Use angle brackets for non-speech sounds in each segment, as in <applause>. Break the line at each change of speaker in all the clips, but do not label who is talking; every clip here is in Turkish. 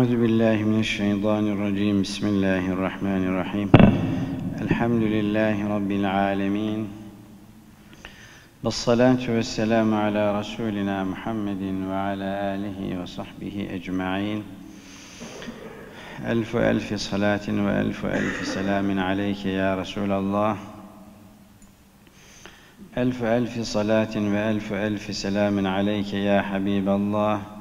أعوذ بالله من الشيطان الرجيم. بسم الله الرحمن الرحيم. الحمد لله رب العالمين. والصلاة والسلام على رسولنا محمد وعلى آله وصحبه أجمعين. ألف ألف صلاة وألف ألف سلام عليك يا رسول الله. ألف ألف صلاة وألف ألف سلام عليك يا حبيب الله.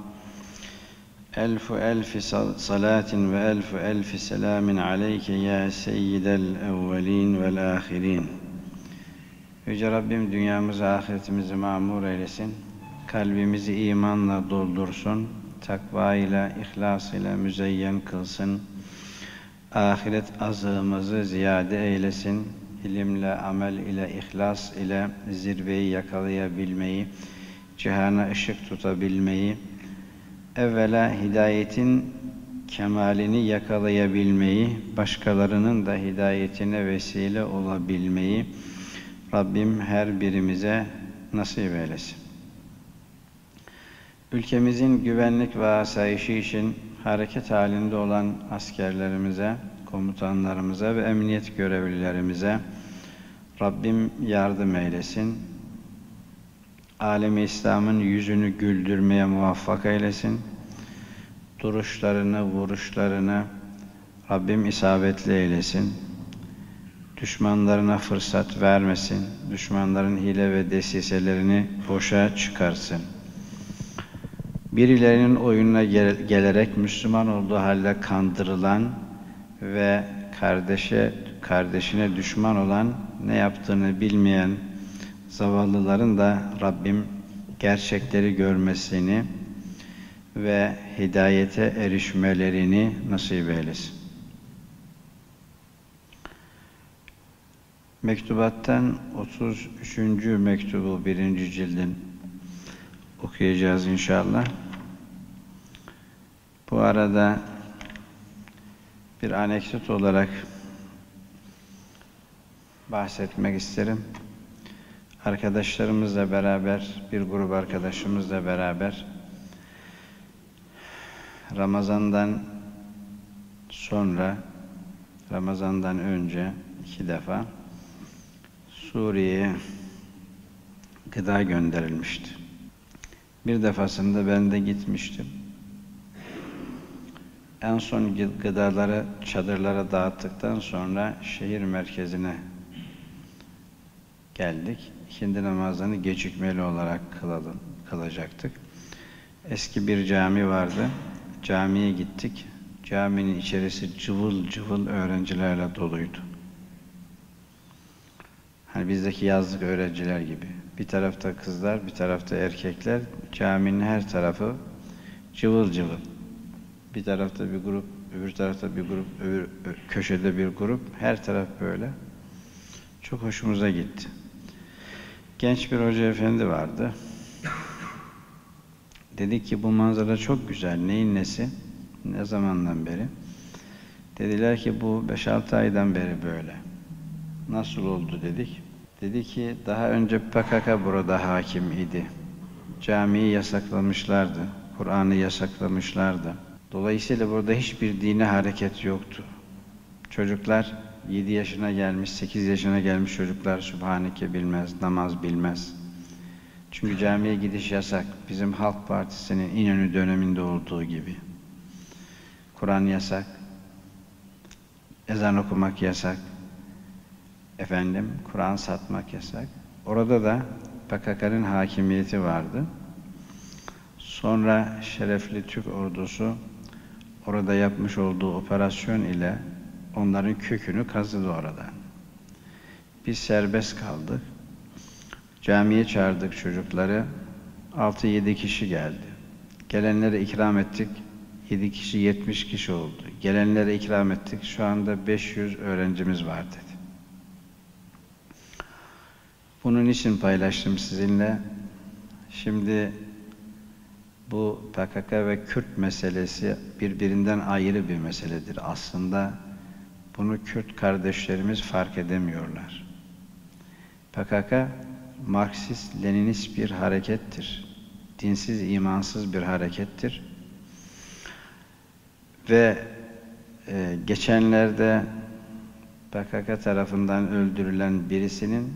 ألف ألف صلاة وألف ألف سلام عليك يا سيد الأولين والآخرين Yüce Rabbim dünyamızı, ahiretimizi mamur eylesin. Kalbimizi imanla doldursun. Takva ile, ihlas ile müzeyyen kılsın. Ahiret azığımızı ziyade eylesin. İlimle, amel ile, ihlas ile zirveyi yakalayabilmeyi, cihana ışık tutabilmeyi, evvela hidayetin kemalini yakalayabilmeyi, başkalarının da hidayetine vesile olabilmeyi Rabbim her birimize nasip eylesin. Ülkemizin güvenlik ve asayişi için hareket halinde olan askerlerimize, komutanlarımıza ve emniyet görevlilerimize Rabbim yardım eylesin. Alemi İslam'ın yüzünü güldürmeye muvaffak eylesin. Duruşlarını, vuruşlarını Rabbim isabetli eylesin. Düşmanlarına fırsat vermesin. Düşmanların hile ve desiselerini boşa çıkarsın. Birilerinin oyununa gel gelerek Müslüman olduğu halde kandırılan ve kardeşe kardeşine düşman olan ne yaptığını bilmeyen zavallıların da Rabbim gerçekleri görmesini ve hidayete erişmelerini nasip eylesin. Mektubattan 33. mektubu birinci cildin okuyacağız inşallah. Bu arada bir anekdot olarak bahsetmek isterim. Arkadaşlarımızla beraber, bir grup arkadaşımızla beraber Ramazan'dan sonra, Ramazan'dan önce iki defa Suriye'ye gıda gönderilmişti. Bir defasında ben de gitmiştim. En son gıdaları çadırlara dağıttıktan sonra şehir merkezine geldik. İkindi namazını gecikmeli olarak kılalım, kılacaktık. Eski bir cami vardı. Camiye gittik. Caminin içerisi cıvıl cıvıl öğrencilerle doluydu. Hani bizdeki yazlık öğrenciler gibi. Bir tarafta kızlar, bir tarafta erkekler. Caminin her tarafı cıvıl cıvıl. Bir tarafta bir grup, öbür tarafta bir grup, öbür köşede bir grup. Her taraf böyle. Çok hoşumuza gitti. Genç bir hoca efendi vardı. Dedi ki bu manzara çok güzel. Neyin nesi? Ne zamandan beri? Dediler ki bu 5-6 aydan beri böyle. Nasıl oldu dedik. Dedi ki daha önce PKK burada hakim idi. Camiyi yasaklamışlardı. Kur'an'ı yasaklamışlardı. Dolayısıyla burada hiçbir dine hareket yoktu. Çocuklar 7 yaşına gelmiş, 8 yaşına gelmiş çocuklar Sübhaneke bilmez, namaz bilmez. Çünkü camiye gidiş yasak. Bizim Halk Partisi'nin İnönü döneminde olduğu gibi. Kur'an yasak. Ezan okumak yasak. Efendim, Kur'an satmak yasak. Orada da PKK'nın hakimiyeti vardı. Sonra şerefli Türk ordusu orada yapmış olduğu operasyon ile onların kökünü kazıdı oradan. Biz serbest kaldık. Camiye çağırdık çocukları. 6-7 kişi geldi. Gelenlere ikram ettik. 7 kişi 70 kişi oldu. Gelenlere ikram ettik. Şu anda 500 öğrencimiz var dedi. Bunun için paylaştım sizinle. Şimdi bu PKK ve Kürt meselesi birbirinden ayrı bir meseledir. Aslında bunu Kürt kardeşlerimiz fark edemiyorlar. PKK Marksist, Leninist bir harekettir. Dinsiz, imansız bir harekettir. Ve e, geçenlerde PKK tarafından öldürülen birisinin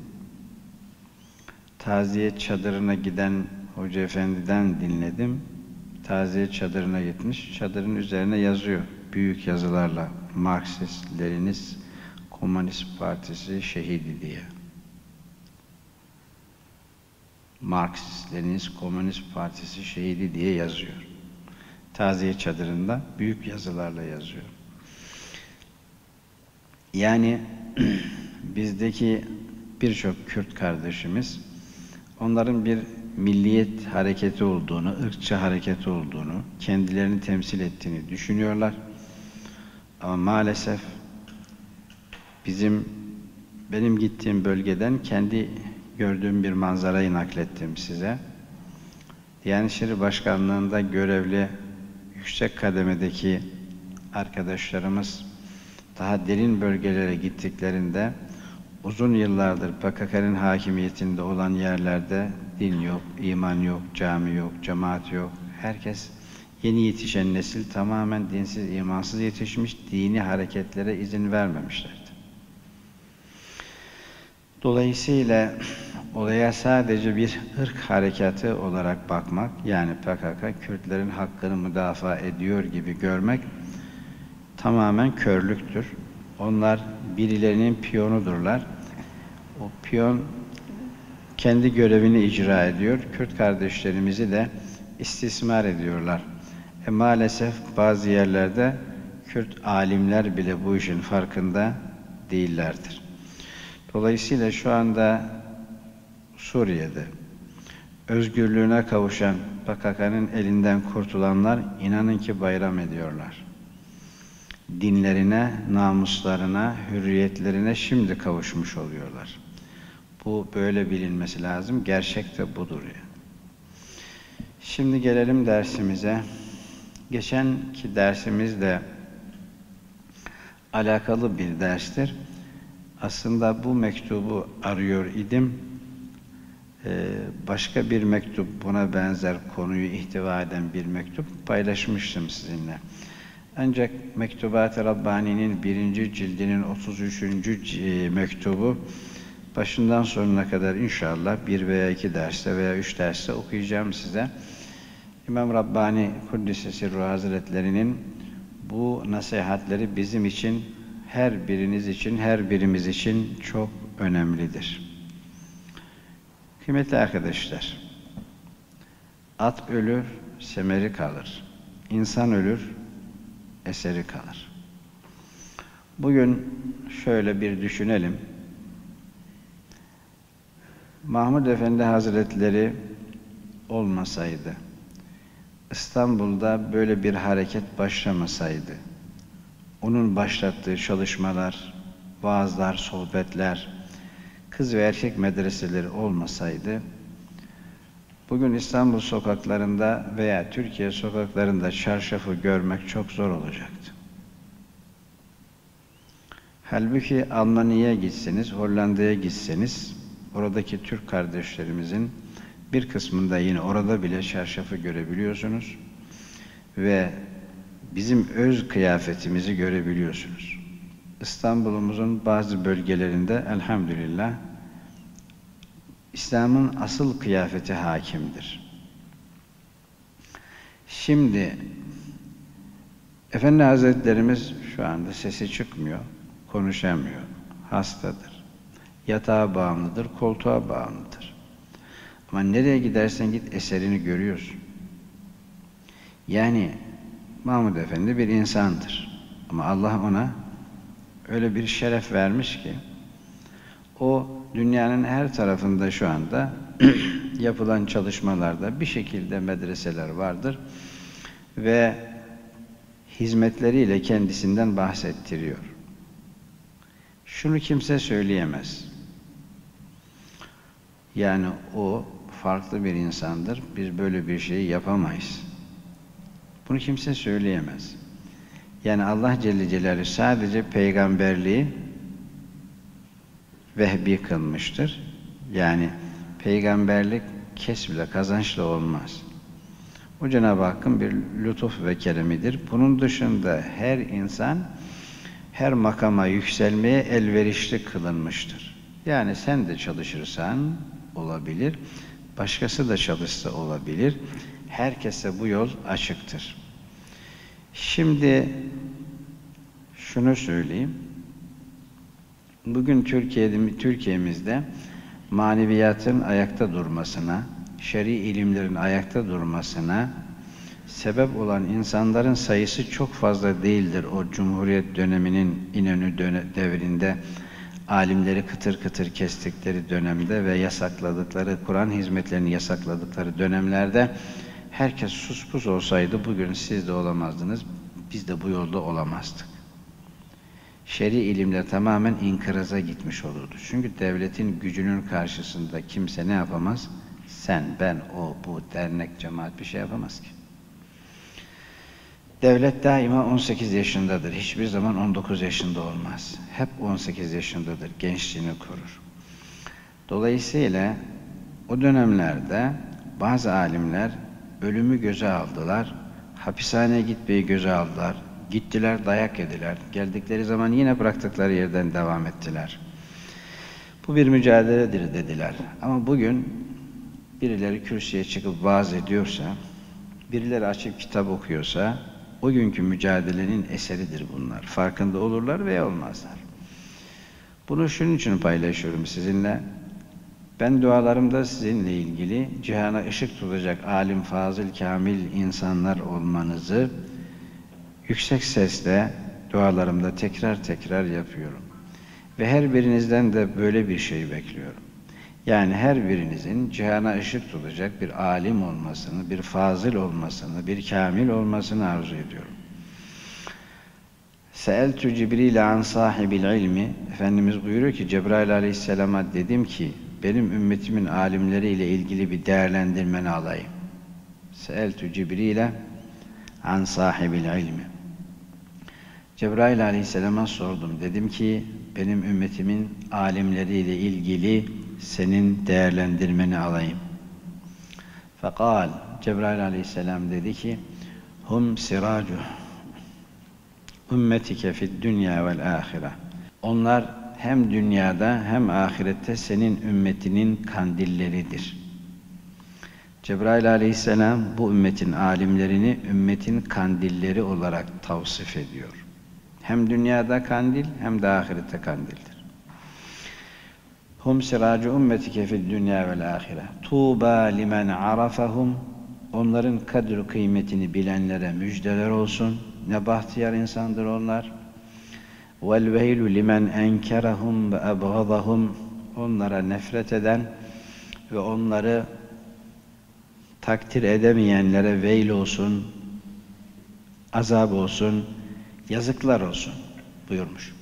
taziye çadırına giden Hoca Efendi'den dinledim. Taziye çadırına gitmiş. Çadırın üzerine yazıyor. Büyük yazılarla Marksist, Leninist, Komünist Partisi şehidi diye. Marksist, Leninist, Komünist Partisi şehidi diye yazıyor. Taziye çadırında büyük yazılarla yazıyor. Yani <clears throat> bizdeki birçok Kürt kardeşimiz onların bir milliyet hareketi olduğunu, ırkçı hareketi olduğunu, kendilerini temsil ettiğini düşünüyorlar. Ama maalesef bizim benim gittiğim bölgeden kendi gördüğüm bir manzarayı naklettim size. Diyanet İşleri Başkanlığı'nda görevli yüksek kademedeki arkadaşlarımız daha derin bölgelere gittiklerinde uzun yıllardır PKK'nın hakimiyetinde olan yerlerde din yok, iman yok, cami yok, cemaat yok. Herkes yeni yetişen nesil tamamen dinsiz, imansız yetişmiş, dini hareketlere izin vermemişlerdi. Dolayısıyla olaya sadece bir ırk harekatı olarak bakmak, yani PKK Kürtlerin hakkını müdafaa ediyor gibi görmek tamamen körlüktür. Onlar birilerinin piyonudurlar. O piyon kendi görevini icra ediyor. Kürt kardeşlerimizi de istismar ediyorlar. E maalesef bazı yerlerde Kürt alimler bile bu işin farkında değillerdir. Dolayısıyla şu anda Suriye'de özgürlüğüne kavuşan PKK'nın elinden kurtulanlar inanın ki bayram ediyorlar. Dinlerine, namuslarına, hürriyetlerine şimdi kavuşmuş oluyorlar. Bu böyle bilinmesi lazım. Gerçek de budur ya. Şimdi gelelim dersimize. Geçenki dersimiz de alakalı bir derstir. Aslında bu mektubu arıyor idim. Ee, başka bir mektup buna benzer konuyu ihtiva eden bir mektup paylaşmıştım sizinle. Ancak Mektubat-ı Rabbani'nin birinci cildinin 33. E, mektubu başından sonuna kadar inşallah bir veya iki derste veya üç derste okuyacağım size. İmam Rabbani Kuddise Sirru Hazretleri'nin bu nasihatleri bizim için, her biriniz için, her birimiz için çok önemlidir. Kıymetli arkadaşlar, at ölür, semeri kalır. İnsan ölür, eseri kalır. Bugün şöyle bir düşünelim. Mahmud Efendi Hazretleri olmasaydı, İstanbul'da böyle bir hareket başlamasaydı, onun başlattığı çalışmalar, vaazlar, sohbetler, kız ve erkek medreseleri olmasaydı, bugün İstanbul sokaklarında veya Türkiye sokaklarında çarşafı görmek çok zor olacaktı. Halbuki Almanya'ya gitseniz, Hollanda'ya gitseniz, oradaki Türk kardeşlerimizin bir kısmında yine orada bile çarşafı görebiliyorsunuz ve bizim öz kıyafetimizi görebiliyorsunuz. İstanbul'umuzun bazı bölgelerinde elhamdülillah İslam'ın asıl kıyafeti hakimdir. Şimdi Efendi Hazretlerimiz şu anda sesi çıkmıyor, konuşamıyor, hastadır. Yatağa bağımlıdır, koltuğa bağımlıdır. Ama nereye gidersen git eserini görüyorsun. Yani Mahmud Efendi bir insandır. Ama Allah ona öyle bir şeref vermiş ki o dünyanın her tarafında şu anda <clears throat> yapılan çalışmalarda bir şekilde medreseler vardır ve hizmetleriyle kendisinden bahsettiriyor. Şunu kimse söyleyemez. Yani o farklı bir insandır. Biz böyle bir şeyi yapamayız. Bunu kimse söyleyemez. Yani Allah Celle Celaluhu sadece peygamberliği vehbi kılmıştır. Yani peygamberlik kesbile kazançla olmaz. O Cenab-ı Hakk'ın bir lütuf ve keremidir. Bunun dışında her insan her makama yükselmeye elverişli kılınmıştır. Yani sen de çalışırsan olabilir, başkası da çalışsa olabilir. Herkese bu yol açıktır. Şimdi şunu söyleyeyim. Bugün Türkiye'de, Türkiye'mizde maneviyatın ayakta durmasına, şer'i ilimlerin ayakta durmasına sebep olan insanların sayısı çok fazla değildir. O Cumhuriyet döneminin İnönü devrinde alimleri kıtır kıtır kestikleri dönemde ve yasakladıkları, Kur'an hizmetlerini yasakladıkları dönemlerde herkes sus pus olsaydı bugün siz de olamazdınız, biz de bu yolda olamazdık. Şer'i ilimler tamamen inkıraza gitmiş olurdu. Çünkü devletin gücünün karşısında kimse ne yapamaz? Sen, ben, o, bu, dernek, cemaat bir şey yapamaz ki. Devlet daima 18 yaşındadır. Hiçbir zaman 19 yaşında olmaz. Hep 18 yaşındadır. Gençliğini korur. Dolayısıyla o dönemlerde bazı alimler ölümü göze aldılar. Hapishaneye gitmeyi göze aldılar. Gittiler, dayak yediler. Geldikleri zaman yine bıraktıkları yerden devam ettiler. Bu bir mücadeledir dediler. Ama bugün birileri kürsüye çıkıp vaaz ediyorsa, birileri açıp kitap okuyorsa, o günkü mücadelenin eseridir bunlar. Farkında olurlar veya olmazlar. Bunu şunun için paylaşıyorum sizinle. Ben dualarımda sizinle ilgili cihana ışık tutacak alim, fazıl, kamil insanlar olmanızı yüksek sesle dualarımda tekrar tekrar yapıyorum. Ve her birinizden de böyle bir şey bekliyorum. Yani her birinizin cihana ışık tutacak bir alim olmasını, bir fazıl olmasını, bir kamil olmasını arzu ediyorum. Seeltü Cibril an sahibil ilmi Efendimiz buyuruyor ki Cebrail aleyhisselama dedim ki benim ümmetimin alimleriyle ilgili bir değerlendirmeni alayım. Seeltü Cibril'e an sahibil ilmi. Cebrail aleyhisselama sordum. Dedim ki benim ümmetimin alimleriyle ilgili senin değerlendirmeni alayım. Fekal Cebrail aleyhisselam dedi ki hum siracu ümmetike fid dünya vel ahire. Onlar hem dünyada hem ahirette senin ümmetinin kandilleridir. Cebrail aleyhisselam bu ümmetin alimlerini ümmetin kandilleri olarak tavsif ediyor. Hem dünyada kandil hem de ahirette kandildir. Hum siracu ümmetike fid dünya vel ahire. Tuğba limen arafahum. Onların kadr kıymetini bilenlere müjdeler olsun. Ne bahtiyar insandır onlar. Vel veylu limen enkerahum ve ebgadahum. Onlara nefret eden ve onları takdir edemeyenlere veil olsun, azap olsun, yazıklar olsun buyurmuş.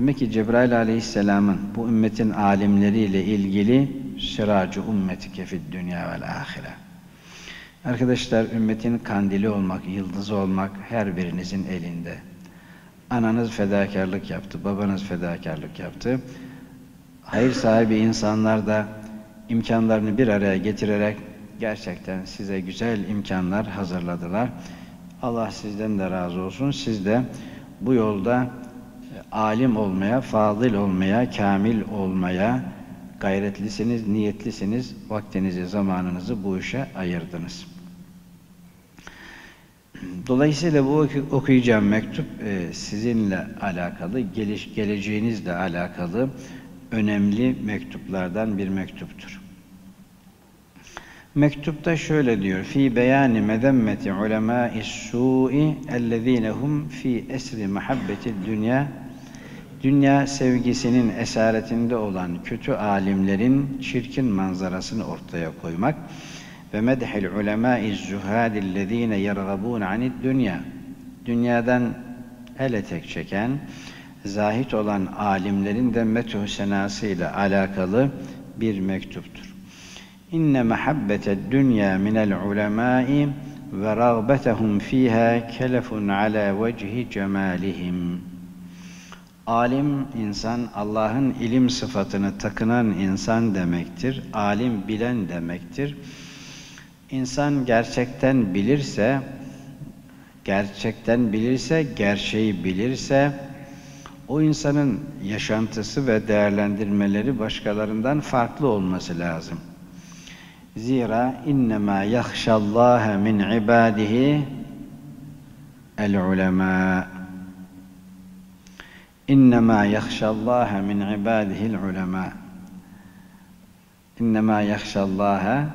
Demek ki Cebrail aleyhisselamın bu ümmetin alimleriyle ilgili şiracu ümmeti kefid dünya vel ahire. Arkadaşlar ümmetin kandili olmak, yıldızı olmak her birinizin elinde. Ananız fedakarlık yaptı, babanız fedakarlık yaptı. Hayır sahibi insanlar da imkanlarını bir araya getirerek gerçekten size güzel imkanlar hazırladılar. Allah sizden de razı olsun. Siz de bu yolda alim olmaya, fadil olmaya, kamil olmaya gayretlisiniz, niyetlisiniz. Vaktinizi, zamanınızı bu işe ayırdınız. Dolayısıyla bu okuyacağım mektup e, sizinle alakalı, geliş, geleceğinizle alakalı önemli mektuplardan bir mektuptur. Mektupta şöyle diyor: Fi beyani medemmeti ulemâ'is su'i ellezînehum fi esri muhabbeti dünya dünya sevgisinin esaretinde olan kötü alimlerin çirkin manzarasını ortaya koymak ve medhil ulemâ'iz zuhâdillezîne yergabûn anid dünya dünyadan ele tek çeken zahit olan alimlerin de methu senasıyla alakalı bir mektuptur. İnne mehabbete dünya minel ulemâi ve rağbetehum fiha kelefun ala vecihi cemalihim. Alim insan Allah'ın ilim sıfatını takınan insan demektir. Alim bilen demektir. İnsan gerçekten bilirse, gerçekten bilirse, gerçeği bilirse, o insanın yaşantısı ve değerlendirmeleri başkalarından farklı olması lazım. Zira innema yahşallaha min ibadihi el ulema. İnnemâ yahşallâhe min ibâdihil ulemâ. İnnemâ yahşallâhe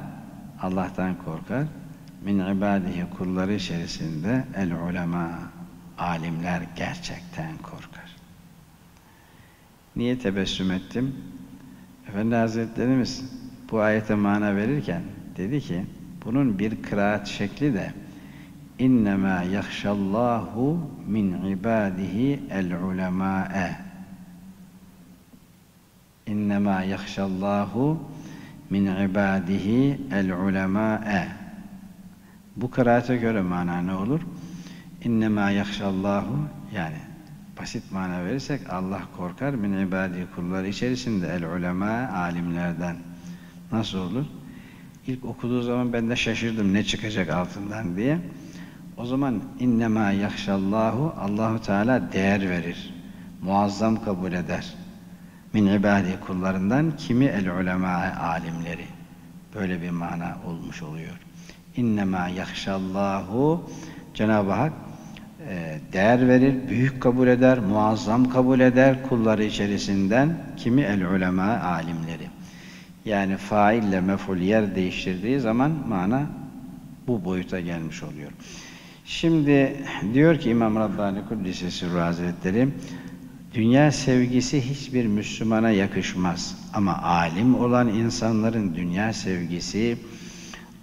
Allah'tan korkar. Min ibâdihi kulları içerisinde el ulema. Alimler gerçekten korkar. Niye tebessüm ettim? Efendi Hazretlerimiz bu ayete mana verirken dedi ki bunun bir kıraat şekli de İnnemâ yahşallâhu min ibâdihi el ulemâe. İnnemâ yahşallâhu min ibâdihi el ulemâe. Bu kıraate göre mana ne olur? İnnemâ yahşallâhu yani basit mana verirsek Allah korkar min ibâdihi kulları içerisinde el ulemâ alimlerden. Nasıl olur? İlk okuduğu zaman ben de şaşırdım ne çıkacak altından diye. O zaman innema yahşallahu Allahu Teala değer verir. Muazzam kabul eder. Min ibadi kullarından kimi el ulema alimleri. Böyle bir mana olmuş oluyor. İnnema yahşallahu Cenab-ı Hak e, değer verir, büyük kabul eder, muazzam kabul eder kulları içerisinden kimi el ulema alimleri. Yani faille meful yer değiştirdiği zaman mana bu boyuta gelmiş oluyor. Şimdi diyor ki İmam Rabbani Kuddisesi Hazretleri, dünya sevgisi hiçbir Müslümana yakışmaz. Ama alim olan insanların dünya sevgisi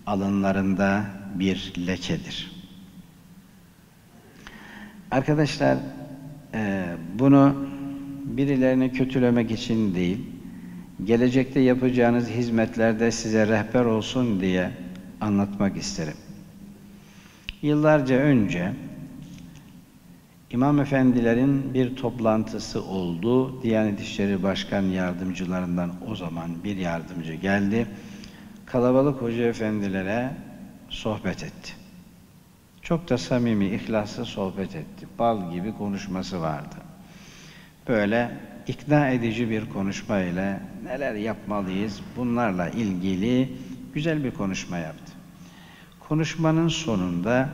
alınlarında bir lekedir. Arkadaşlar, e, bunu birilerini kötülemek için değil, gelecekte yapacağınız hizmetlerde size rehber olsun diye anlatmak isterim. Yıllarca önce İmam efendilerin bir toplantısı oldu. Diyanet İşleri Başkan yardımcılarından o zaman bir yardımcı geldi. Kalabalık hoca efendilere sohbet etti. Çok da samimi, ihlaslı sohbet etti. Bal gibi konuşması vardı. Böyle ikna edici bir konuşma ile neler yapmalıyız bunlarla ilgili güzel bir konuşma yaptı. Konuşmanın sonunda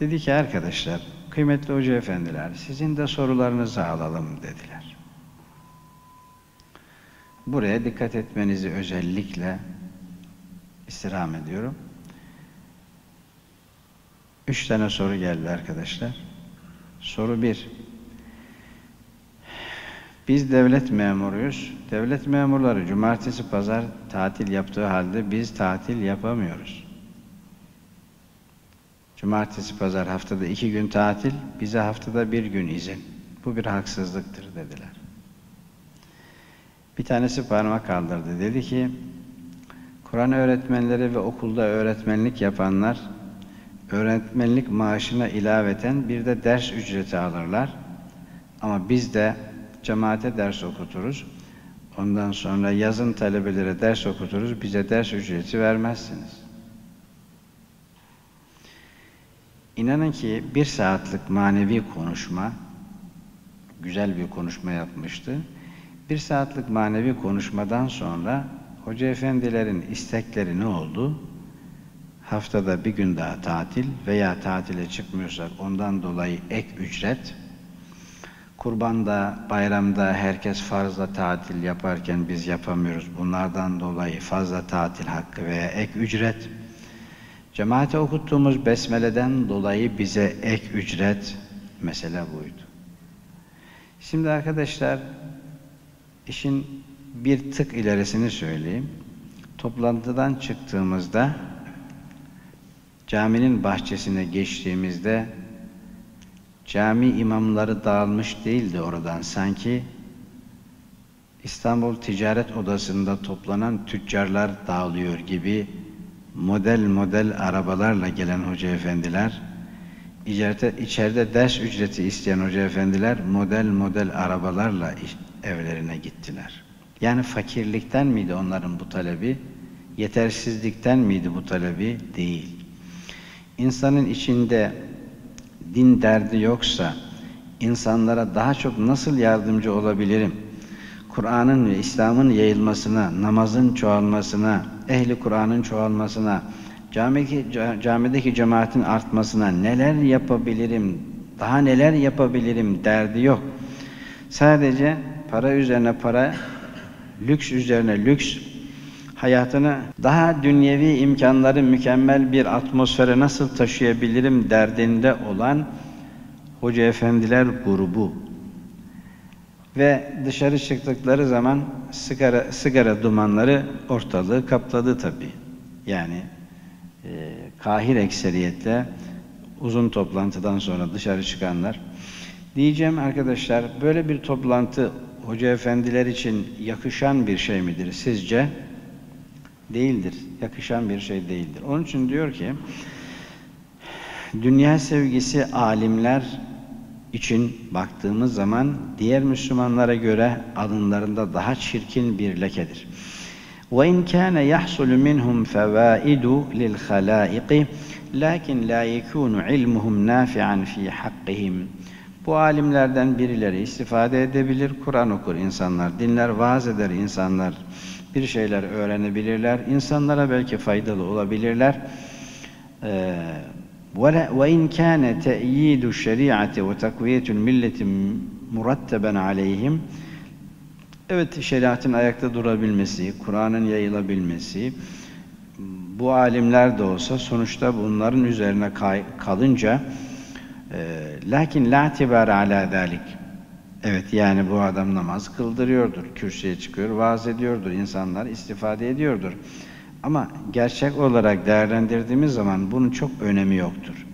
dedi ki arkadaşlar, kıymetli hoca efendiler, sizin de sorularınızı alalım dediler. Buraya dikkat etmenizi özellikle istirham ediyorum. Üç tane soru geldi arkadaşlar. Soru bir. Biz devlet memuruyuz. Devlet memurları cumartesi pazar tatil yaptığı halde biz tatil yapamıyoruz. Cumartesi pazar haftada iki gün tatil, bize haftada bir gün izin. Bu bir haksızlıktır dediler. Bir tanesi parmak kaldırdı. Dedi ki, Kur'an öğretmenleri ve okulda öğretmenlik yapanlar, öğretmenlik maaşına ilaveten bir de ders ücreti alırlar. Ama biz de cemaate ders okuturuz. Ondan sonra yazın talebelere ders okuturuz. Bize ders ücreti vermezsiniz. İnanın ki bir saatlik manevi konuşma, güzel bir konuşma yapmıştı. Bir saatlik manevi konuşmadan sonra hoca efendilerin istekleri ne oldu? Haftada bir gün daha tatil veya tatile çıkmıyorsak ondan dolayı ek ücret. Kurbanda, bayramda herkes fazla tatil yaparken biz yapamıyoruz. Bunlardan dolayı fazla tatil hakkı veya ek ücret. Cemaate okuttuğumuz besmeleden dolayı bize ek ücret mesele buydu. Şimdi arkadaşlar işin bir tık ilerisini söyleyeyim. Toplantıdan çıktığımızda caminin bahçesine geçtiğimizde cami imamları dağılmış değildi oradan sanki İstanbul Ticaret Odası'nda toplanan tüccarlar dağılıyor gibi model model arabalarla gelen hoca efendiler, içeride, içeride ders ücreti isteyen hoca efendiler model model arabalarla evlerine gittiler. Yani fakirlikten miydi onların bu talebi? Yetersizlikten miydi bu talebi? Değil. İnsanın içinde din derdi yoksa insanlara daha çok nasıl yardımcı olabilirim? Kur'an'ın ve İslam'ın yayılmasına, namazın çoğalmasına, ehli Kur'an'ın çoğalmasına, camideki, camideki cemaatin artmasına neler yapabilirim, daha neler yapabilirim derdi yok. Sadece para üzerine para, lüks üzerine lüks, hayatını daha dünyevi imkanları mükemmel bir atmosfere nasıl taşıyabilirim derdinde olan hoca efendiler grubu ve dışarı çıktıkları zaman sigara, sigara dumanları ortalığı kapladı tabii. Yani e, kahir ekseriyetle uzun toplantıdan sonra dışarı çıkanlar. Diyeceğim arkadaşlar böyle bir toplantı hoca efendiler için yakışan bir şey midir sizce? Değildir. Yakışan bir şey değildir. Onun için diyor ki dünya sevgisi alimler için baktığımız zaman diğer Müslümanlara göre alınlarında daha çirkin bir lekedir. وَاِنْ كَانَ يَحْصُلُ مِنْهُمْ فَوَائِدُ لِلْخَلَائِقِ لَكِنْ لَا يَكُونُ عِلْمُهُمْ نَافِعًا ف۪ي حَقِّهِمْ Bu alimlerden birileri istifade edebilir, Kur'an okur insanlar, dinler, vaaz eder insanlar, bir şeyler öğrenebilirler, insanlara belki faydalı olabilirler. Ee, وَاِنْ كَانَ تَأْيِيدُ الشَّرِيعَةِ وَتَقْوِيَةُ الْمِلَّةِ مُرَتَّبًا عَلَيْهِمْ Evet, şeriatın ayakta durabilmesi, Kur'an'ın yayılabilmesi, bu alimler de olsa sonuçta bunların üzerine kalınca lakin la tibara ala zalik. Evet yani bu adam namaz kıldırıyordur, kürsüye çıkıyor, vaaz ediyordur, insanlar istifade ediyordur. Ama gerçek olarak değerlendirdiğimiz zaman bunun çok önemi yoktur.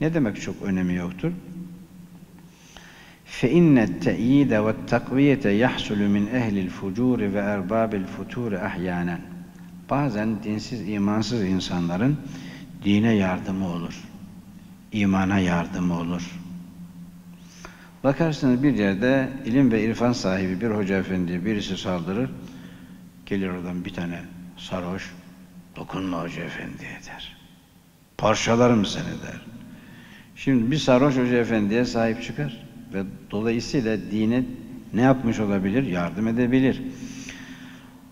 Ne demek çok önemi yoktur? فَاِنَّ التَّئِيدَ وَالتَّقْوِيَةَ يَحْسُلُ مِنْ اَهْلِ الْفُجُورِ وَاَرْبَابِ الْفُتُورِ اَحْيَانًا Bazen dinsiz, imansız insanların dine yardımı olur. imana yardımı olur. Bakarsınız bir yerde ilim ve irfan sahibi bir hoca efendi birisi saldırır. Gelir oradan bir tane sarhoş, dokunma hoca efendiye der. Parçalarım seni der. Şimdi bir sarhoş hoca efendiye sahip çıkar ve dolayısıyla dine ne yapmış olabilir? Yardım edebilir.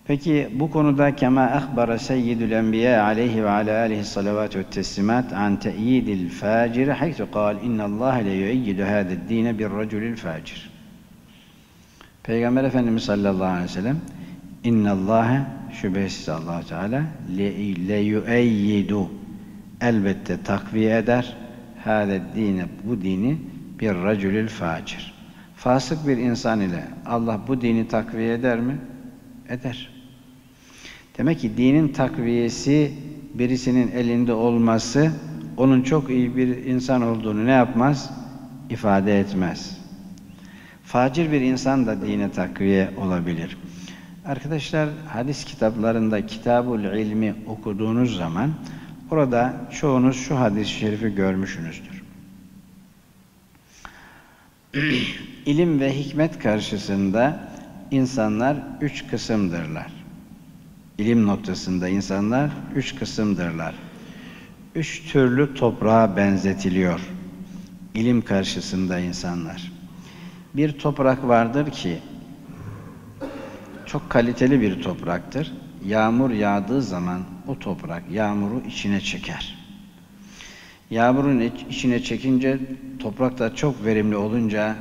Peki bu konuda kema ahbara seyyidül enbiya aleyhi ve ala alihi salavatü ve teslimat an te'yidil facir haythu kal inna Allah le yueyyidu hâded dine bir raculil facir. Peygamber Efendimiz sallallahu aleyhi ve sellem inna Allah şüphesiz allah Teala le, yueyyidu elbette takviye eder hâded dine bu dini bir raculil facir. Fasık bir insan ile Allah bu dini takviye eder mi? Eder. Demek ki dinin takviyesi birisinin elinde olması onun çok iyi bir insan olduğunu ne yapmaz? ifade etmez. Facir bir insan da dine takviye olabilir. Arkadaşlar hadis kitaplarında Kitabul İlmi okuduğunuz zaman orada çoğunuz şu hadis-i şerifi görmüşsünüzdür. <clears throat> İlim ve hikmet karşısında insanlar üç kısımdırlar. İlim noktasında insanlar üç kısımdırlar. Üç türlü toprağa benzetiliyor. İlim karşısında insanlar. Bir toprak vardır ki çok kaliteli bir topraktır. Yağmur yağdığı zaman o toprak yağmuru içine çeker. Yağmurun içine çekince toprak da çok verimli olunca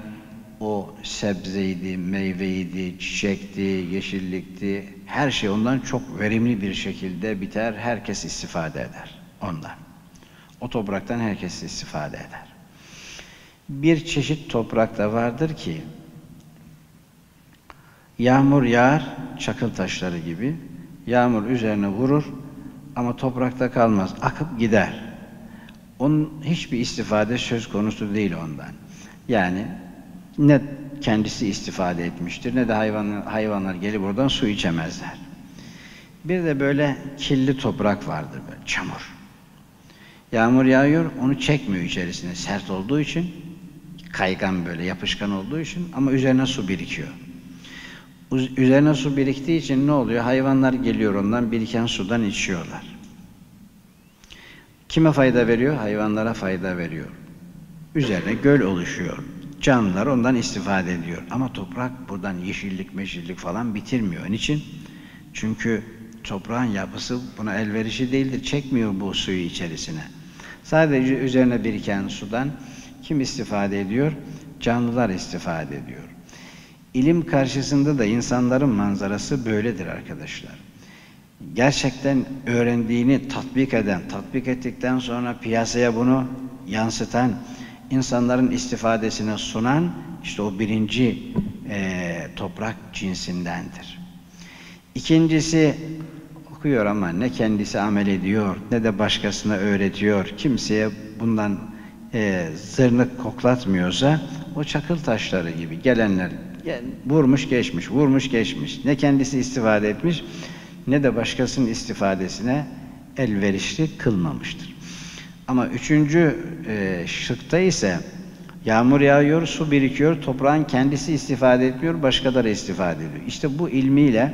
o sebzeydi, meyveydi, çiçekti, yeşillikti, her şey ondan çok verimli bir şekilde biter, herkes istifade eder ondan. O topraktan herkes istifade eder. Bir çeşit toprakta vardır ki, yağmur yağar, çakıl taşları gibi, yağmur üzerine vurur ama toprakta kalmaz, akıp gider. Onun hiçbir istifade söz konusu değil ondan. Yani ne kendisi istifade etmiştir ne de hayvan, hayvanlar gelip buradan su içemezler. Bir de böyle kirli toprak vardır böyle çamur. Yağmur yağıyor onu çekmiyor içerisine sert olduğu için kaygan böyle yapışkan olduğu için ama üzerine su birikiyor. Üzerine su biriktiği için ne oluyor? Hayvanlar geliyor ondan biriken sudan içiyorlar. Kime fayda veriyor? Hayvanlara fayda veriyor. Üzerine göl oluşuyor. Canlılar ondan istifade ediyor. Ama toprak buradan yeşillik, meşillik falan bitirmiyor. Niçin? Çünkü toprağın yapısı buna elverişi değildir. Çekmiyor bu suyu içerisine. Sadece üzerine biriken sudan kim istifade ediyor? Canlılar istifade ediyor. İlim karşısında da insanların manzarası böyledir arkadaşlar. Gerçekten öğrendiğini tatbik eden, tatbik ettikten sonra piyasaya bunu yansıtan, insanların istifadesine sunan, işte o birinci e, toprak cinsindendir. İkincisi okuyor ama ne kendisi amel ediyor ne de başkasına öğretiyor. Kimseye bundan e, zırnık koklatmıyorsa o çakıl taşları gibi gelenler vurmuş geçmiş, vurmuş geçmiş. Ne kendisi istifade etmiş ne de başkasının istifadesine elverişli kılmamıştır. Ama üçüncü e, şıkta ise yağmur yağıyor, su birikiyor, toprağın kendisi istifade etmiyor, başkaları istifade ediyor. İşte bu ilmiyle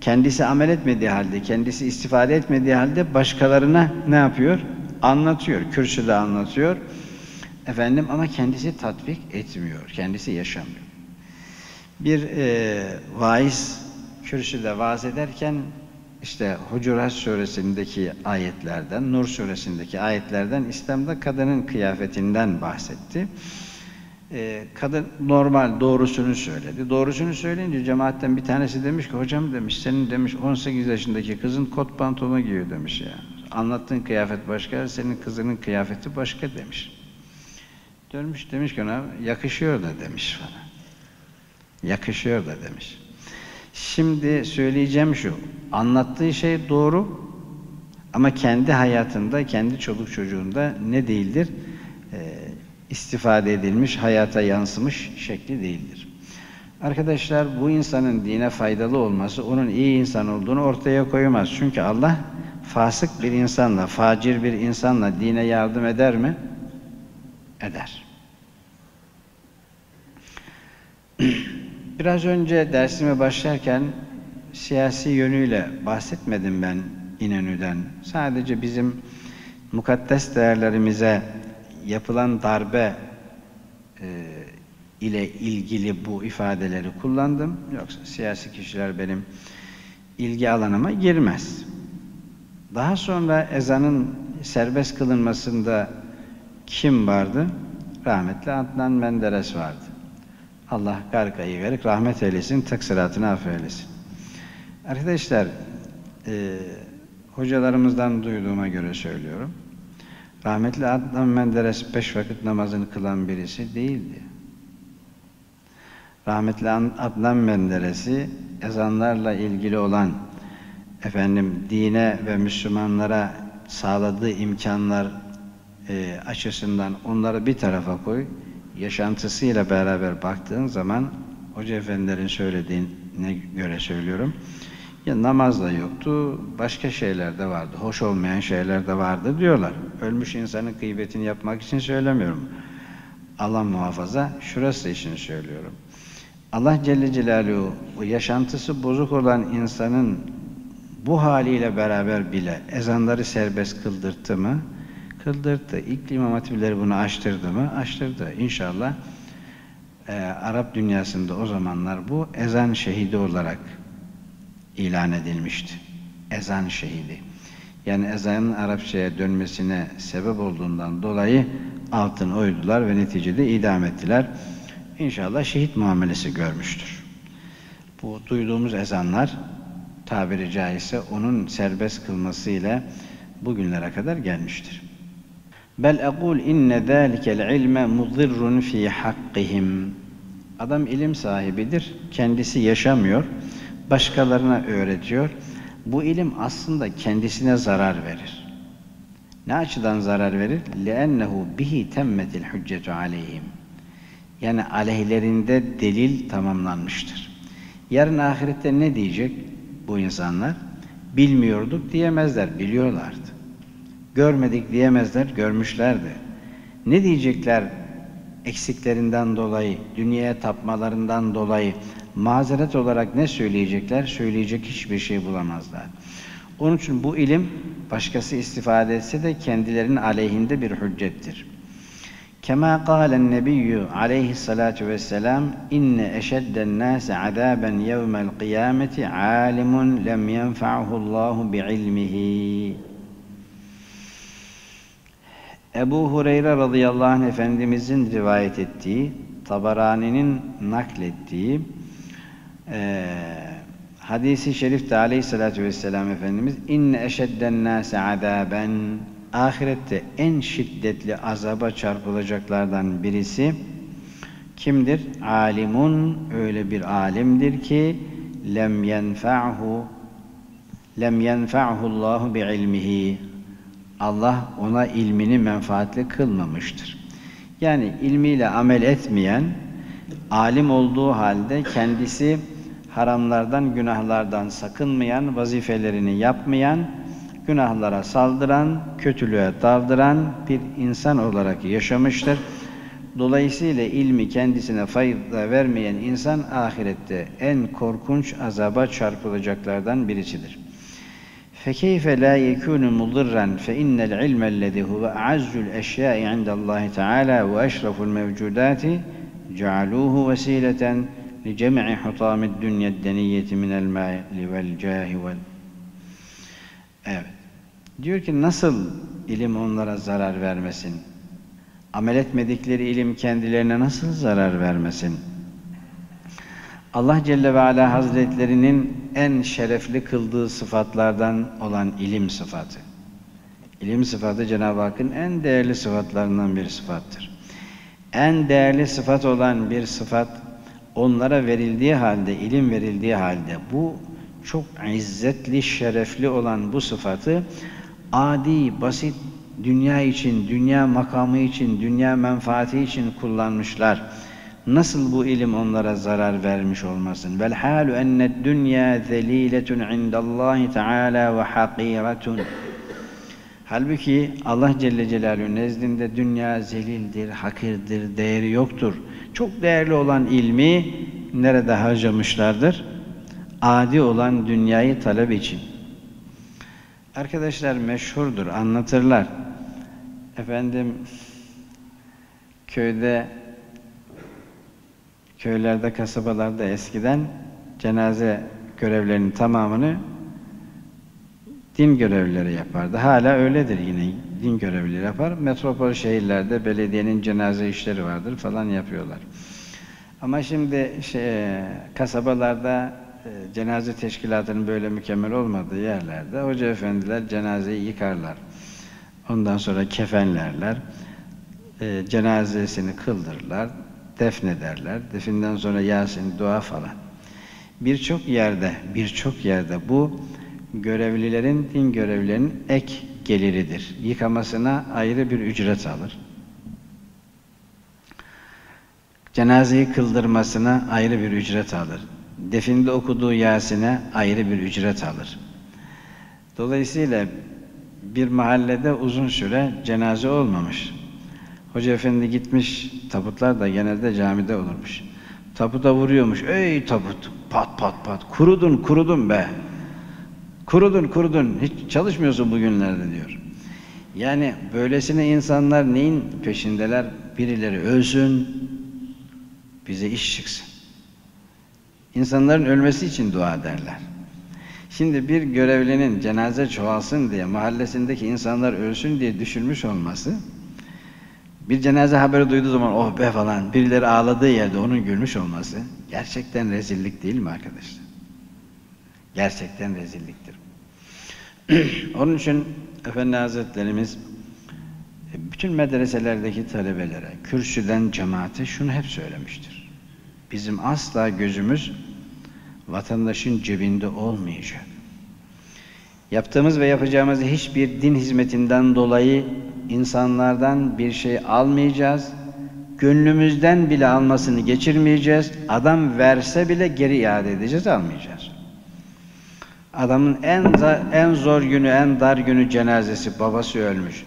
kendisi amel etmediği halde, kendisi istifade etmediği halde başkalarına ne yapıyor? Anlatıyor, kürsüde anlatıyor. Efendim ama kendisi tatbik etmiyor, kendisi yaşamıyor. Bir e, vaiz kürsüde vaaz ederken işte Hucurat suresindeki ayetlerden, Nur suresindeki ayetlerden İslam'da kadının kıyafetinden bahsetti. Ee, kadın normal doğrusunu söyledi. Doğrusunu söyleyince cemaatten bir tanesi demiş ki hocam demiş senin demiş 18 yaşındaki kızın kot pantolonu giyiyor demiş ya. Anlattığın kıyafet başka, senin kızının kıyafeti başka demiş. Dönmüş demiş ki ona yakışıyor da demiş falan. Yakışıyor da demiş. Şimdi söyleyeceğim şu, anlattığı şey doğru ama kendi hayatında, kendi çoluk çocuğunda ne değildir? Ee, istifade edilmiş, hayata yansımış şekli değildir. Arkadaşlar bu insanın dine faydalı olması onun iyi insan olduğunu ortaya koymaz. Çünkü Allah fasık bir insanla, facir bir insanla dine yardım eder mi? Eder. <clears throat> Biraz önce dersime başlarken siyasi yönüyle bahsetmedim ben İnönü'den. Sadece bizim mukaddes değerlerimize yapılan darbe e, ile ilgili bu ifadeleri kullandım. Yoksa siyasi kişiler benim ilgi alanıma girmez. Daha sonra ezanın serbest kılınmasında kim vardı? Rahmetli Adnan Menderes vardı. Allah gargayı verip rahmet eylesin, taksiratını affeylesin. Arkadaşlar, e, hocalarımızdan duyduğuma göre söylüyorum. Rahmetli Adnan Menderes beş vakit namazını kılan birisi değildi. Rahmetli Adnan Menderes'i ezanlarla ilgili olan efendim dine ve Müslümanlara sağladığı imkanlar e, açısından onları bir tarafa koy, yaşantısıyla beraber baktığın zaman Hoca Efendilerin söylediğine göre söylüyorum. Ya namaz da yoktu, başka şeyler de vardı, hoş olmayan şeyler de vardı diyorlar. Ölmüş insanın gıybetini yapmak için söylemiyorum. Allah muhafaza, şurası için söylüyorum. Allah Celle Celaluhu o yaşantısı bozuk olan insanın bu haliyle beraber bile ezanları serbest kıldırttı mı? Kıldırttı. İlk imam hatipleri bunu açtırdı mı? Açtırdı. İnşallah e, Arap dünyasında o zamanlar bu ezan şehidi olarak ilan edilmişti. Ezan şehidi. Yani ezanın Arapçaya dönmesine sebep olduğundan dolayı altın oydular ve neticede idam ettiler. İnşallah şehit muamelesi görmüştür. Bu duyduğumuz ezanlar tabiri caizse onun serbest kılmasıyla bugünlere kadar gelmiştir. Bel ekul inne zâlikel ilme muzirrun fi hakkihim. Adam ilim sahibidir, kendisi yaşamıyor, başkalarına öğretiyor. Bu ilim aslında kendisine zarar verir. Ne açıdan zarar verir? لِأَنَّهُ bihi temmetil hüccetu aleyhim. Yani aleyhlerinde delil tamamlanmıştır. Yarın ahirette ne diyecek bu insanlar? Bilmiyorduk diyemezler, biliyorlardı. Görmedik diyemezler, görmüşlerdi. Ne diyecekler eksiklerinden dolayı, dünyaya tapmalarından dolayı, mazeret olarak ne söyleyecekler? Söyleyecek hiçbir şey bulamazlar. Onun için bu ilim başkası istifade etse de kendilerinin aleyhinde bir hüccettir. Kema kâlen nebiyyü aleyhissalâtu vesselâm inne eşedden nâse azâben yevmel kıyâmeti âlimun lem yenfa'hullahu bi'ilmihi. Ebu Hureyre radıyallahu anh Efendimizin rivayet ettiği, Tabarani'nin naklettiği e, hadisi şerifte aleyhissalatü vesselam Efendimiz inne eşedden nâse azâben ahirette en şiddetli azaba çarpılacaklardan birisi kimdir? Alimun öyle bir alimdir ki lem yenfa'hu lem yenfa'hu Allahu bi ilmihi Allah ona ilmini menfaatli kılmamıştır. Yani ilmiyle amel etmeyen, alim olduğu halde kendisi haramlardan, günahlardan sakınmayan, vazifelerini yapmayan, günahlara saldıran, kötülüğe daldıran bir insan olarak yaşamıştır. Dolayısıyla ilmi kendisine fayda vermeyen insan ahirette en korkunç azaba çarpılacaklardan birisidir. فكيف لا يكون مضرا فإن العلم الذي هو أعز الأشياء عند الله تعالى وأشرف الموجودات جعلوه وسيلة لجمع حطام الدنيا الدنية من المال والجاه وال Evet. Diyor ki nasıl ilim onlara zarar vermesin? Amel etmedikleri ilim kendilerine nasıl zarar vermesin? Allah Celle ve Ala Hazretlerinin en şerefli kıldığı sıfatlardan olan ilim sıfatı. İlim sıfatı Cenab-ı Hakk'ın en değerli sıfatlarından bir sıfattır. En değerli sıfat olan bir sıfat onlara verildiği halde, ilim verildiği halde bu çok izzetli, şerefli olan bu sıfatı adi, basit dünya için, dünya makamı için, dünya menfaati için kullanmışlar. Nasıl bu ilim onlara zarar vermiş olmasın? Vel halu enne dünya zeliletun indallahi teala ve hakiratun. Halbuki Allah Celle Celaluhu nezdinde dünya zelildir, hakirdir, değeri yoktur. Çok değerli olan ilmi nerede harcamışlardır? Adi olan dünyayı talep için. Arkadaşlar meşhurdur, anlatırlar. Efendim köyde köylerde, kasabalarda eskiden cenaze görevlerinin tamamını din görevlileri yapardı. Hala öyledir yine. Din görevlileri yapar. Metropol şehirlerde belediyenin cenaze işleri vardır falan yapıyorlar. Ama şimdi şey, kasabalarda e, cenaze teşkilatının böyle mükemmel olmadığı yerlerde hoca efendiler cenazeyi yıkarlar. Ondan sonra kefenlerler. E, cenazesini kıldırırlar defnederler. Definden sonra Yasin, dua falan. Birçok yerde, birçok yerde bu görevlilerin, din görevlilerinin ek geliridir. Yıkamasına ayrı bir ücret alır. Cenazeyi kıldırmasına ayrı bir ücret alır. Definde okuduğu Yasin'e ayrı bir ücret alır. Dolayısıyla bir mahallede uzun süre cenaze olmamış. Hoca efendi gitmiş, tabutlar da genelde camide olurmuş. Tabuta vuruyormuş, ey tabut, pat pat pat, kurudun kurudun be. Kurudun kurudun, hiç çalışmıyorsun bugünlerde diyor. Yani böylesine insanlar neyin peşindeler? Birileri ölsün, bize iş çıksın. İnsanların ölmesi için dua ederler. Şimdi bir görevlinin cenaze çoğalsın diye, mahallesindeki insanlar ölsün diye düşünmüş olması, bir cenaze haberi duyduğu zaman oh be falan birileri ağladığı yerde onun gülmüş olması gerçekten rezillik değil mi arkadaşlar? Gerçekten rezilliktir. <clears throat> onun için Efendi Hazretlerimiz bütün medreselerdeki talebelere, kürsüden cemaate şunu hep söylemiştir. Bizim asla gözümüz vatandaşın cebinde olmayacak. Yaptığımız ve yapacağımız hiçbir din hizmetinden dolayı insanlardan bir şey almayacağız. Gönlümüzden bile almasını geçirmeyeceğiz. Adam verse bile geri iade edeceğiz, almayacağız. Adamın en en zor günü, en dar günü cenazesi, babası ölmüş.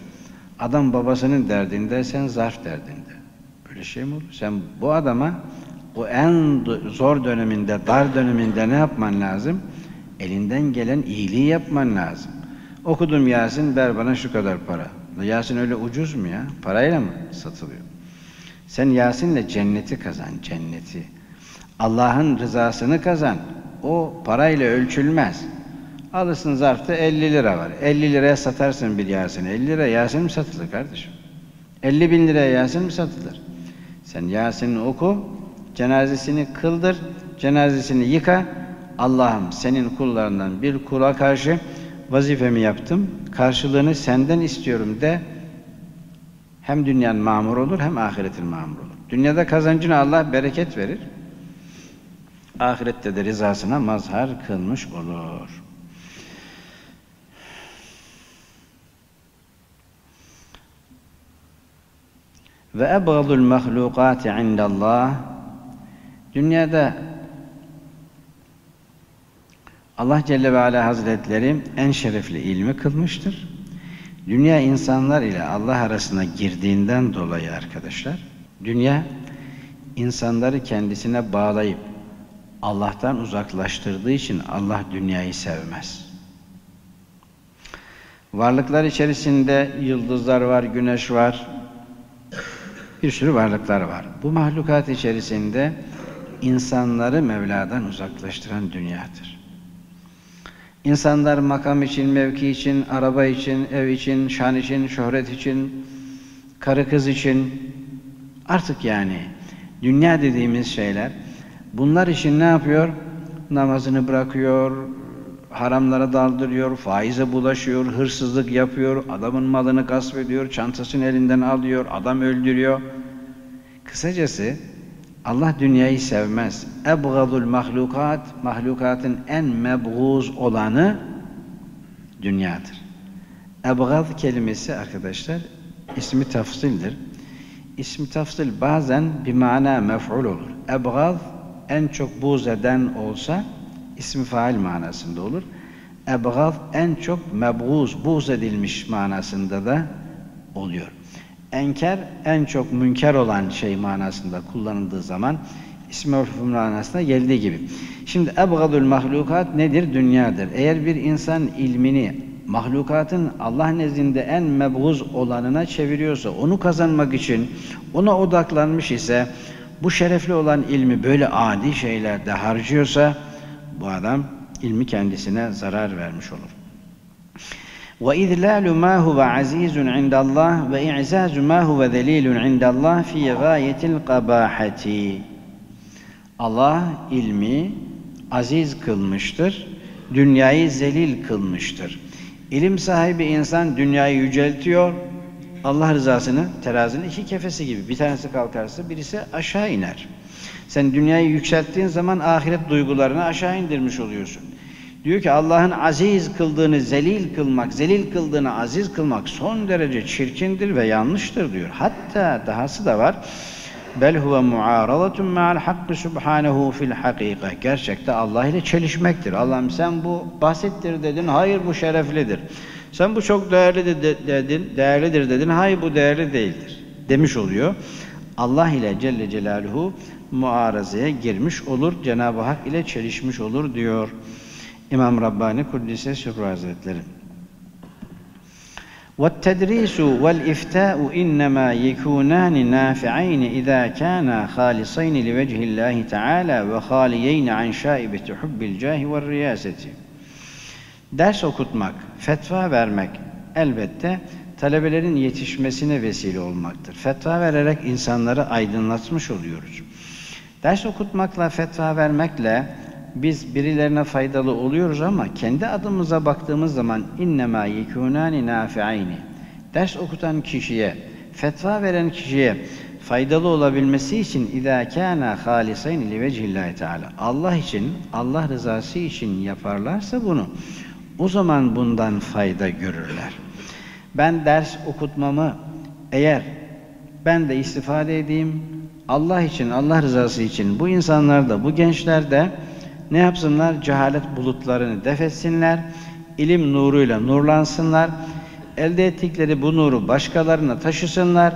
Adam babasının derdinde, sen zarf derdinde. Böyle şey mi olur? Sen bu adama o en zor döneminde, dar döneminde ne yapman lazım? Elinden gelen iyiliği yapman lazım. Okudum Yasin, ver bana şu kadar para. Yasin öyle ucuz mu ya? Parayla mı satılıyor? Sen Yasin'le cenneti kazan, cenneti. Allah'ın rızasını kazan. O parayla ölçülmez. Alırsın zarfta 50 lira var. 50 liraya satarsın bir Yasin. 50 lira Yasin mi satılır kardeşim? 50 bin liraya Yasin mi satılır? Sen Yasin'i oku, cenazesini kıldır, cenazesini yıka. Allah'ım senin kullarından bir kula karşı vazifemi yaptım, karşılığını senden istiyorum de. Hem dünyanın mamur olur hem ahiretin mamur olur. Dünyada kazancına Allah bereket verir. Ahirette de rızasına mazhar kılmış olur. Ve ebgadul mahlukati indallah Dünyada Allah Celle ve Ala Hazretleri en şerefli ilmi kılmıştır. Dünya insanlar ile Allah arasına girdiğinden dolayı arkadaşlar, dünya insanları kendisine bağlayıp Allah'tan uzaklaştırdığı için Allah dünyayı sevmez. Varlıklar içerisinde yıldızlar var, güneş var, bir sürü varlıklar var. Bu mahlukat içerisinde insanları Mevla'dan uzaklaştıran dünyadır. İnsanlar makam için, mevki için, araba için, ev için, şan için, şöhret için, karı kız için artık yani dünya dediğimiz şeyler bunlar için ne yapıyor? Namazını bırakıyor, haramlara daldırıyor, faize bulaşıyor, hırsızlık yapıyor, adamın malını gasp ediyor, çantasını elinden alıyor, adam öldürüyor. Kısacası Allah dünyayı sevmez. Ebgadul mahlukat, mahlukatın en mebguz olanı dünyadır. Ebgad kelimesi arkadaşlar ismi tafsildir. İsmi tafsil bazen bir mana mef'ul olur. Ebgad en çok buz eden olsa ismi fail manasında olur. Ebgad en çok mebguz, buz edilmiş manasında da oluyor. Enker en çok münker olan şey manasında kullanıldığı zaman ismi mefhum manasında geldiği gibi. Şimdi ebgadul mahlukat nedir? Dünyadır. Eğer bir insan ilmini mahlukatın Allah nezdinde en mebguz olanına çeviriyorsa, onu kazanmak için ona odaklanmış ise, bu şerefli olan ilmi böyle adi şeylerde harcıyorsa, bu adam ilmi kendisine zarar vermiş olur. وإذلال ما هو عزيز عند الله وإعزاز ما هو ذليل عند الله في غاية القباحة Allah ilmi aziz kılmıştır, dünyayı zelil kılmıştır. İlim sahibi insan dünyayı yüceltiyor, Allah rızasını terazinin iki kefesi gibi. Bir tanesi kalkarsa birisi aşağı iner. Sen dünyayı yükselttiğin zaman ahiret duygularını aşağı indirmiş oluyorsun. Diyor ki Allah'ın aziz kıldığını zelil kılmak, zelil kıldığını aziz kılmak son derece çirkindir ve yanlıştır diyor. Hatta dahası da var. Bel huve muaradatun ma'al hakkı subhanehu fil hakika. Gerçekte Allah ile çelişmektir. Allah'ım sen bu basittir dedin. Hayır bu şereflidir. Sen bu çok değerlidir dedin. Değerlidir dedin. Hayır bu değerli değildir. Demiş oluyor. Allah ile Celle Celaluhu muarazaya girmiş olur. Cenab-ı Hak ile çelişmiş olur diyor. İmam Rabbani Kuddise Sürru Hazretleri. والتدريس والإفتاء إنما يكونان نافعين إذا كانا خالصين لوجه الله تعالى وخاليين عن شائبة حب الجاه والرياسة. Ders okutmak, fetva vermek elbette talebelerin yetişmesine vesile olmaktır. Fetva vererek insanları aydınlatmış oluyoruz. Ders okutmakla, fetva vermekle biz birilerine faydalı oluyoruz ama kendi adımıza baktığımız zaman innema yekunani nafi'ayni ders okutan kişiye, fetva veren kişiye faydalı olabilmesi için idâ kâna hâlisayn li vecihillahi teâlâ. Allah için, Allah rızası için yaparlarsa bunu o zaman bundan fayda görürler. Ben ders okutmamı eğer ben de istifade edeyim Allah için, Allah rızası için bu insanlar da, bu gençler de ne yapsınlar? Cehalet bulutlarını defetsinler, ilim nuruyla nurlansınlar, elde ettikleri bu nuru başkalarına taşısınlar.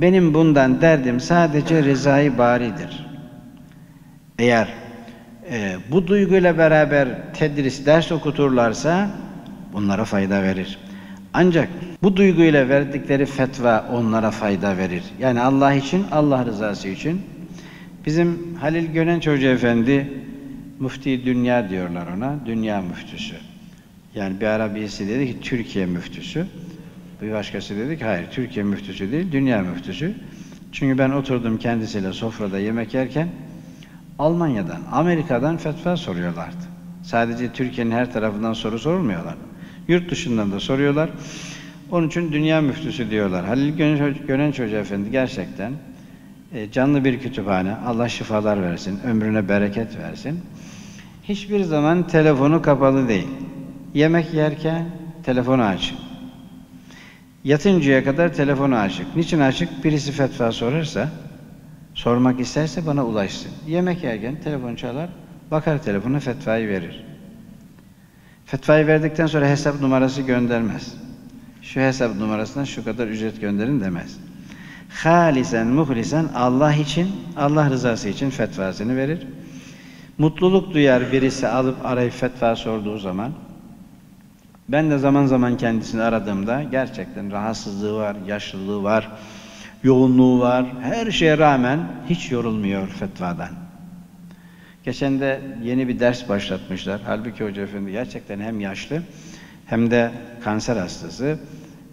Benim bundan derdim sadece rızayı baridir. Eğer e, bu duyguyla beraber tedris, ders okuturlarsa bunlara fayda verir. Ancak bu duyguyla verdikleri fetva onlara fayda verir. Yani Allah için, Allah rızası için. Bizim Halil Gönenç Hoca Efendi Müfti Dünya diyorlar ona. Dünya müftüsü. Yani bir ara birisi dedi ki Türkiye müftüsü. Bir başkası dedi ki hayır Türkiye müftüsü değil, dünya müftüsü. Çünkü ben oturdum kendisiyle sofrada yemek yerken Almanya'dan, Amerika'dan fetva soruyorlardı. Sadece Türkiye'nin her tarafından soru sorulmuyorlar. Yurt dışından da soruyorlar. Onun için dünya müftüsü diyorlar. Halil Gönenç Hoca Efendi gerçekten e, canlı bir kütüphane. Allah şifalar versin, ömrüne bereket versin. Hiçbir zaman telefonu kapalı değil. Yemek yerken telefonu açık. Yatıncaya kadar telefonu açık. Niçin açık? Birisi fetva sorarsa, sormak isterse bana ulaşsın. Yemek yerken telefon çalar, bakar telefona fetvayı verir. Fetvayı verdikten sonra hesap numarası göndermez. Şu hesap numarasından şu kadar ücret gönderin demez. Halisen, muhlisen Allah için, Allah rızası için fetvasını verir. Mutluluk duyar birisi alıp arayıp fetva sorduğu zaman. Ben de zaman zaman kendisini aradığımda gerçekten rahatsızlığı var, yaşlılığı var, yoğunluğu var. Her şeye rağmen hiç yorulmuyor fetvadan. Geçen de yeni bir ders başlatmışlar. Halbuki Hoca Efendi gerçekten hem yaşlı hem de kanser hastası.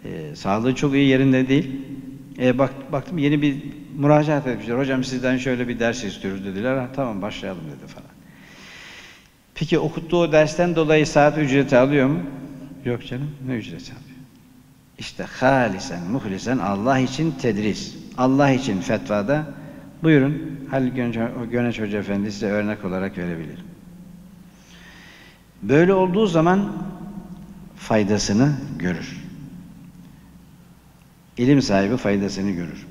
E, sağlığı çok iyi yerinde değil. E, bak, baktım yeni bir müracaat etmişler. Hocam sizden şöyle bir ders istiyoruz dediler. Ha, tamam başlayalım dedi falan. Peki okuttuğu dersten dolayı saat ücreti alıyor mu? Yok canım. Ne ücreti alıyor? İşte halisen, muhlisen Allah için tedris. Allah için fetvada buyurun Halil Göneç Hoca Efendi size örnek olarak verebilir. Böyle olduğu zaman faydasını görür. İlim sahibi faydasını görür.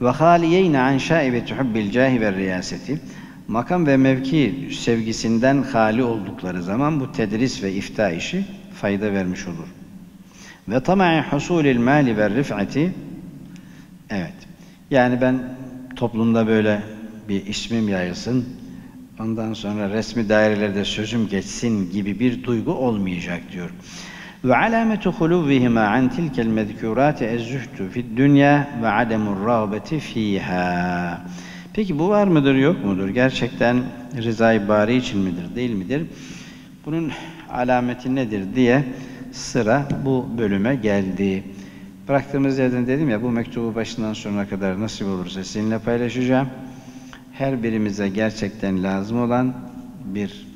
Ve haliyeyne an şaibeti hubbil cahi ve riyaseti makam ve mevki sevgisinden hali oldukları zaman bu tedris ve ifta işi fayda vermiş olur. Ve tama'i husulil mali ve rif'ati evet. Yani ben toplumda böyle bir ismim yayılsın, ondan sonra resmi dairelerde sözüm geçsin gibi bir duygu olmayacak diyor. Ve alametu huluvvihima an tilkel mezkurati ez-zuhdu fid dünya ve ademur rağbeti fiha. Peki bu var mıdır yok mudur? Gerçekten rızayı bari için midir değil midir? Bunun alameti nedir diye sıra bu bölüme geldi. Bıraktığımız yerden dedim ya bu mektubu başından sonuna kadar nasip olursa sizinle paylaşacağım. Her birimize gerçekten lazım olan bir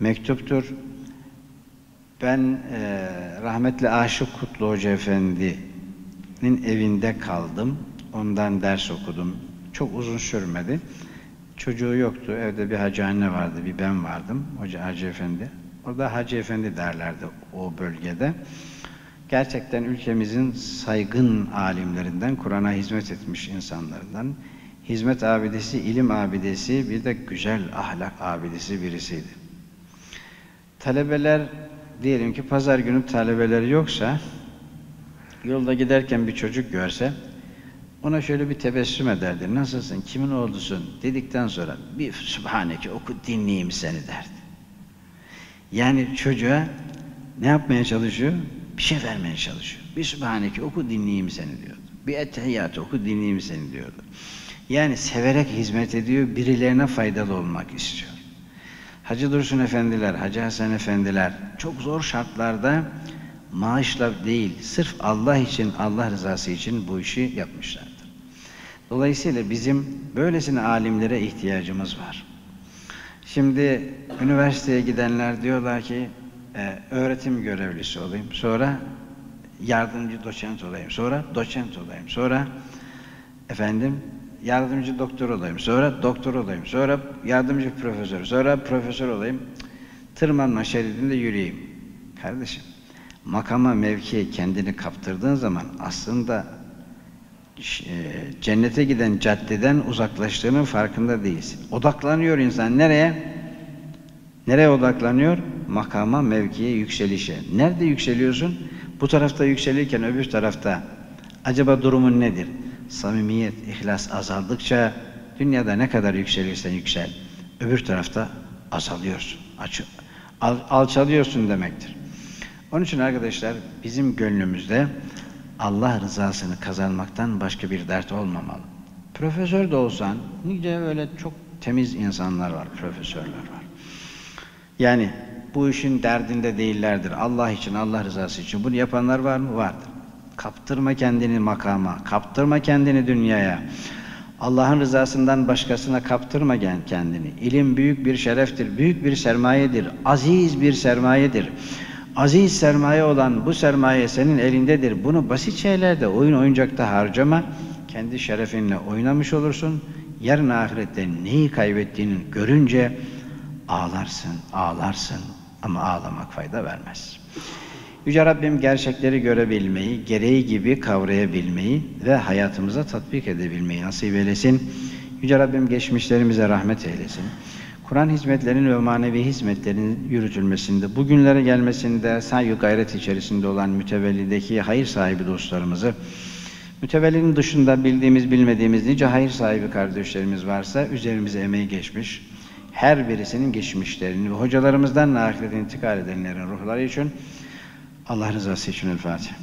mektuptur. Ben e, rahmetli Aşık Kutlu Hoca Efendi'nin evinde kaldım. Ondan ders okudum. Çok uzun sürmedi. Çocuğu yoktu. Evde bir hacı anne vardı, bir ben vardım. Hoca Hacı Efendi. Orada Hacı Efendi derlerdi o bölgede. Gerçekten ülkemizin saygın alimlerinden, Kur'an'a hizmet etmiş insanlarından, hizmet abidesi, ilim abidesi, bir de güzel ahlak abidesi birisiydi. Talebeler, diyelim ki pazar günü talebeleri yoksa, yolda giderken bir çocuk görse, ona şöyle bir tebessüm ederdi. Nasılsın, kimin oğlusun dedikten sonra bir Sübhaneke oku dinleyeyim seni derdi. Yani çocuğa ne yapmaya çalışıyor? Bir şey vermeye çalışıyor. Bir Sübhaneke oku dinleyeyim seni diyordu. Bir Ettehiyyat oku dinleyeyim seni diyordu. Yani severek hizmet ediyor, birilerine faydalı olmak istiyor. Hacı Dursun Efendiler, Hacı Hasan Efendiler çok zor şartlarda maaşla değil, sırf Allah için, Allah rızası için bu işi yapmışlardır. Dolayısıyla bizim böylesine alimlere ihtiyacımız var. Şimdi üniversiteye gidenler diyorlar ki e, öğretim görevlisi olayım, sonra yardımcı doçent olayım, sonra doçent olayım, sonra efendim yardımcı doktor olayım, sonra doktor olayım, sonra yardımcı profesör, sonra profesör olayım, tırmanma şeridinde yürüyeyim. Kardeşim, makama, mevkiye kendini kaptırdığın zaman aslında e, cennete giden caddeden uzaklaştığının farkında değilsin. Odaklanıyor insan nereye? Nereye odaklanıyor? Makama, mevkiye, yükselişe. Nerede yükseliyorsun? Bu tarafta yükselirken öbür tarafta acaba durumun nedir? samimiyet, ihlas azaldıkça dünyada ne kadar yükselirsen yüksel, öbür tarafta azalıyorsun, açı, al, alçalıyorsun demektir. Onun için arkadaşlar bizim gönlümüzde Allah rızasını kazanmaktan başka bir dert olmamalı. Profesör de olsan, nice öyle çok temiz insanlar var, profesörler var. Yani bu işin derdinde değillerdir. Allah için, Allah rızası için. Bunu yapanlar var mı? Vardır. Kaptırma kendini makama, kaptırma kendini dünyaya. Allah'ın rızasından başkasına kaptırma kendini. İlim büyük bir şereftir, büyük bir sermayedir, aziz bir sermayedir. Aziz sermaye olan bu sermaye senin elindedir. Bunu basit şeylerde, oyun oyuncakta harcama. Kendi şerefinle oynamış olursun. Yarın ahirette neyi kaybettiğini görünce ağlarsın, ağlarsın ama ağlamak fayda vermez. Yüce Rabbim gerçekleri görebilmeyi, gereği gibi kavrayabilmeyi ve hayatımıza tatbik edebilmeyi nasip eylesin. Yüce Rabbim geçmişlerimize rahmet eylesin. Kur'an hizmetlerinin ve manevi hizmetlerin yürütülmesinde, bugünlere gelmesinde saygı gayret içerisinde olan mütevellideki hayır sahibi dostlarımızı, mütevellinin dışında bildiğimiz bilmediğimiz nice hayır sahibi kardeşlerimiz varsa üzerimize emeği geçmiş, her birisinin geçmişlerini ve hocalarımızdan ahiret intikal edenlerin ruhları için Allah rızası için El Fatiha.